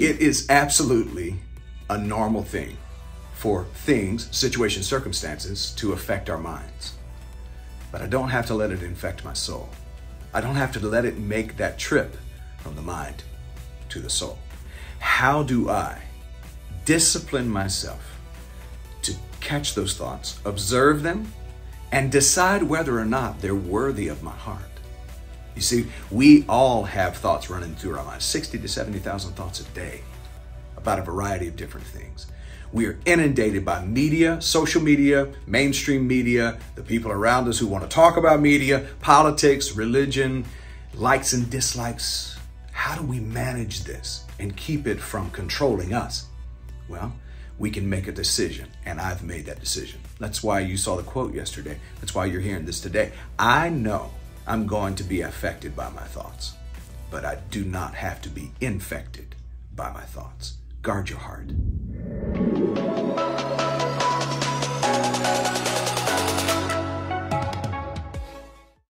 It is absolutely a normal thing for things, situations, circumstances to affect our minds. But I don't have to let it infect my soul. I don't have to let it make that trip from the mind to the soul. How do I discipline myself to catch those thoughts, observe them, and decide whether or not they're worthy of my heart? You see, we all have thoughts running through our minds, 60 to 70,000 thoughts a day about a variety of different things. We are inundated by media, social media, mainstream media, the people around us who want to talk about media, politics, religion, likes and dislikes. How do we manage this and keep it from controlling us? Well, we can make a decision, and I've made that decision. That's why you saw the quote yesterday. That's why you're hearing this today. I know I'm going to be affected by my thoughts, but I do not have to be infected by my thoughts. Guard your heart.